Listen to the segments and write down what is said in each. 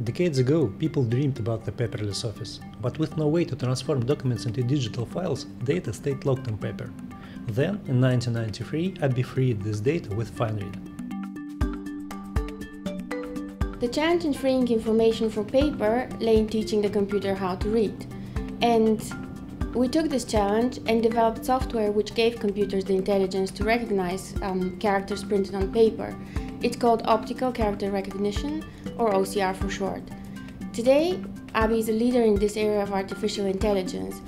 Decades ago, people dreamed about the paperless office, but with no way to transform documents into digital files, data stayed locked on paper. Then, in 1993, ABBYY freed this data with FineReader. The challenge in freeing information from paper lay in teaching the computer how to read. And we took this challenge and developed software which gave computers the intelligence to recognize um, characters printed on paper. It's called Optical Character Recognition, or OCR for short. Today, ABBYY is a leader in this area of artificial intelligence.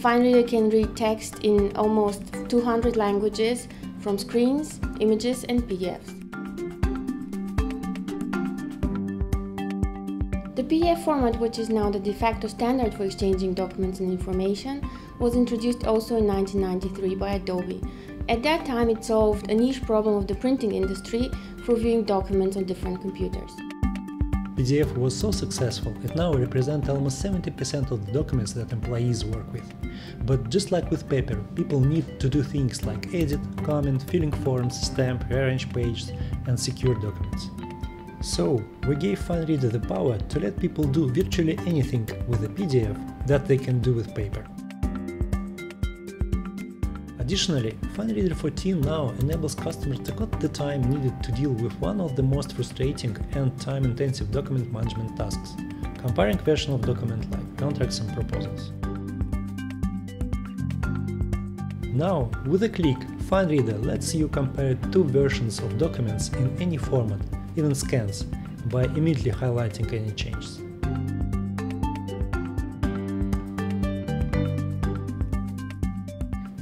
FineReader can read text in almost 200 languages from screens, images, and PDFs. The PDF format, which is now the de facto standard for exchanging documents and information, was introduced also in 1993 by Adobe. At that time, it solved a niche problem of the printing industry for viewing documents on different computers. PDF was so successful, it now represents almost 70% of the documents that employees work with. But just like with paper, people need to do things like edit, comment, filling forms, stamp, rearrange pages, and secure documents. So, we gave FineReader the power to let people do virtually anything with a PDF that they can do with paper. Additionally, FineReader 14 now enables customers to cut the time needed to deal with one of the most frustrating and time-intensive document management tasks, comparing versions of document like contracts and proposals. Now, with a click, FineReader lets you compare two versions of documents in any format even scans, by immediately highlighting any changes.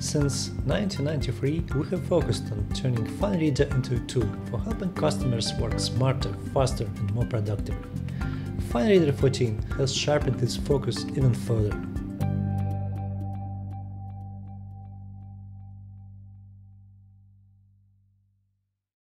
Since 1993, we have focused on turning FineReader into a tool for helping customers work smarter, faster and more productively. FineReader 14 has sharpened its focus even further